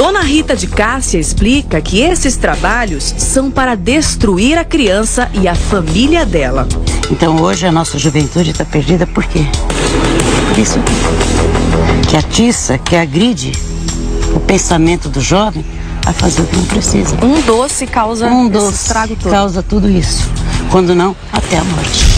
Dona Rita de Cássia explica que esses trabalhos são para destruir a criança e a família dela. Então hoje a nossa juventude está perdida por quê? Por isso que atiça, que agride o pensamento do jovem a fazer o que não precisa. Um doce causa um doce estrago todo. causa tudo isso. Quando não, até a morte.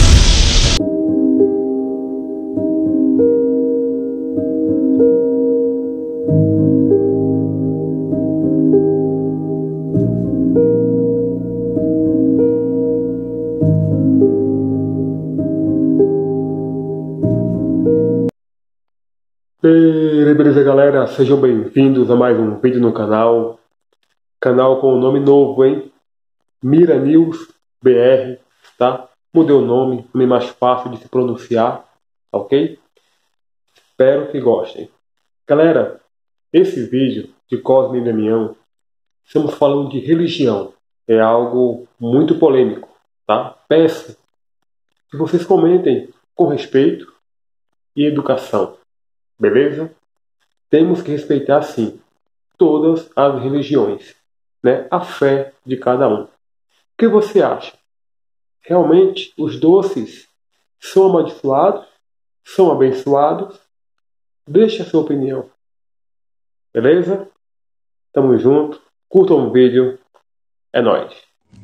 Beleza, beleza, galera? Sejam bem-vindos a mais um vídeo no canal. Canal com o nome novo, hein? Mira News BR, tá? Mudei o nome, nome mais fácil de se pronunciar, ok? Espero que gostem. Galera, esse vídeo de Cosme e Damião, estamos falando de religião. É algo muito polêmico, tá? Peço que vocês comentem com respeito e educação. Beleza? Temos que respeitar sim todas as religiões, né? A fé de cada um. O que você acha? Realmente os doces são amaldiçoados? São abençoados? Deixe a sua opinião. Beleza? Tamo junto. Curtam o vídeo. É nóis.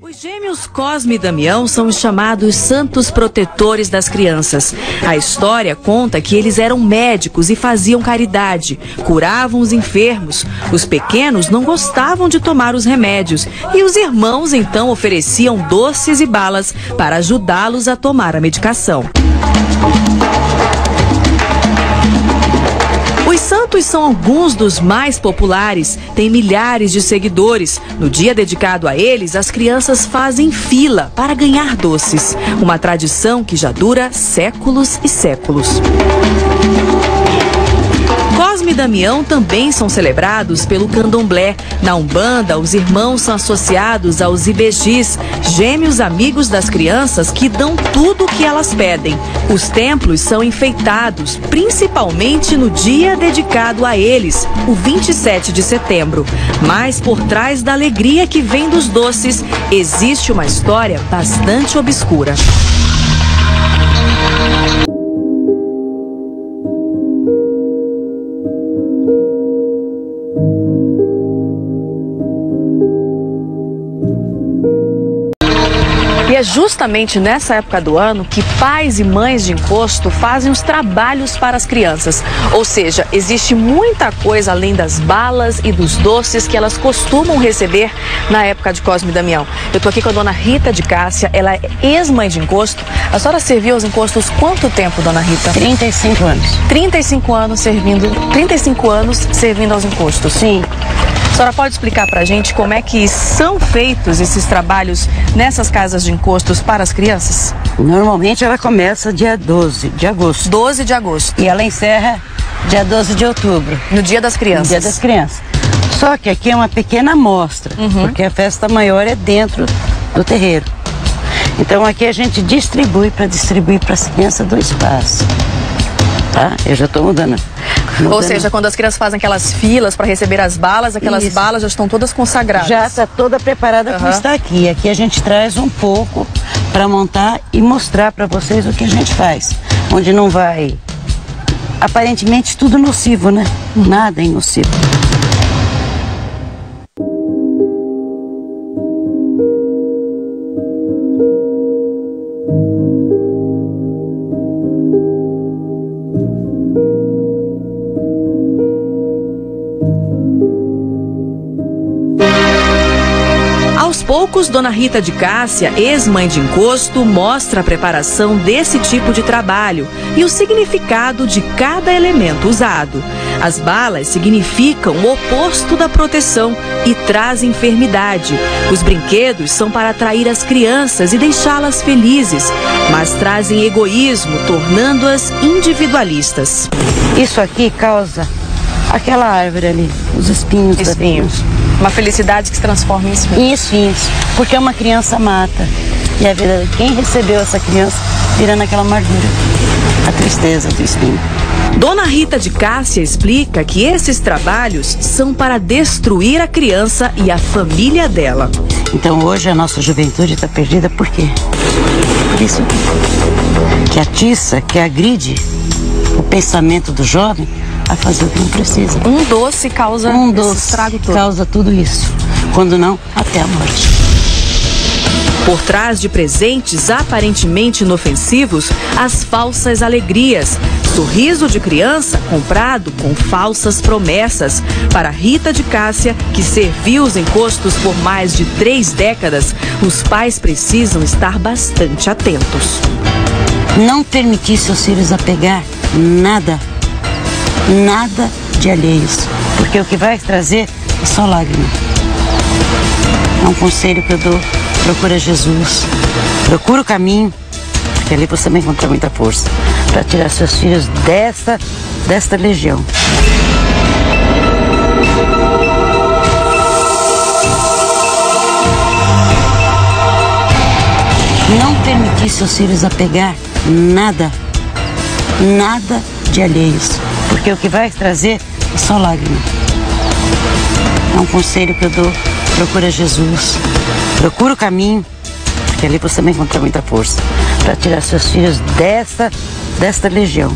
Os gêmeos Cosme e Damião são os chamados santos protetores das crianças. A história conta que eles eram médicos e faziam caridade, curavam os enfermos. Os pequenos não gostavam de tomar os remédios e os irmãos então ofereciam doces e balas para ajudá-los a tomar a medicação. Santos são alguns dos mais populares, têm milhares de seguidores. No dia dedicado a eles, as crianças fazem fila para ganhar doces. Uma tradição que já dura séculos e séculos. E Damião também são celebrados pelo candomblé. Na Umbanda, os irmãos são associados aos ibejis, gêmeos amigos das crianças que dão tudo o que elas pedem. Os templos são enfeitados, principalmente no dia dedicado a eles, o 27 de setembro. Mas por trás da alegria que vem dos doces, existe uma história bastante obscura. E é justamente nessa época do ano que pais e mães de encosto fazem os trabalhos para as crianças. Ou seja, existe muita coisa além das balas e dos doces que elas costumam receber na época de Cosme e Damião. Eu estou aqui com a dona Rita de Cássia, ela é ex-mãe de encosto. A senhora serviu aos encostos quanto tempo, dona Rita? 35 anos. 35 anos servindo, 35 anos servindo aos encostos. Sim. A senhora pode explicar pra gente como é que são feitos esses trabalhos nessas casas de encostos para as crianças? Normalmente ela começa dia 12 de agosto 12 de agosto, e ela encerra dia 12 de outubro, no Dia das Crianças. dia das crianças. Só que aqui é uma pequena amostra, porque a festa maior é dentro do terreiro. Então aqui a gente distribui para distribuir para as crianças do espaço. Tá? Eu já estou mudando. Ou seja, quando as crianças fazem aquelas filas para receber as balas, aquelas Isso. balas já estão todas consagradas. já está toda preparada para Aham. estar aqui. Aqui a gente traz um pouco para montar e mostrar para vocês o que a gente faz. Onde não vai. Aparentemente tudo nocivo, né? Nada é nocivo. Poucos, Dona Rita de Cássia, ex-mãe de encosto, mostra a preparação desse tipo de trabalho e o significado de cada elemento usado. As balas significam o oposto da proteção e trazem enfermidade. Os brinquedos são para atrair as crianças e deixá-las felizes, mas trazem egoísmo, tornando-as individualistas. Isso aqui causa aquela árvore ali, os espinhos. da- Espinhos. Uma felicidade que se transforma em espinhos. Em espinhos, porque uma criança mata. E a vida de quem recebeu essa criança vira naquela amargura, a tristeza do espinho. Dona Rita de Cássia explica que esses trabalhos são para destruir a criança e a família dela. Então hoje a nossa juventude está perdida por quê? Por isso que atiça, que agride o pensamento do jovem a fazer o que não precisa. Um doce causa um doce estrago todo. causa tudo isso. Quando não, até a morte. Por trás de presentes aparentemente inofensivos, as falsas alegrias. Sorriso de criança comprado com falsas promessas. Para Rita de Cássia, que serviu os encostos por mais de três décadas, os pais precisam estar bastante atentos. Não permitir seus filhos apegar nada, nada de alheios, porque o que vai trazer é só lágrima. É um conselho que eu dou procura Jesus, procura o caminho, porque ali você vai encontrar muita força para tirar seus filhos desta, desta legião. Não permitir seus filhos apegar nada, nada de alheios, porque o que vai trazer é só lágrima. É um conselho que eu dou procura Jesus, procura o caminho, porque ali você vai encontrar muita força para tirar seus filhos desta, desta legião.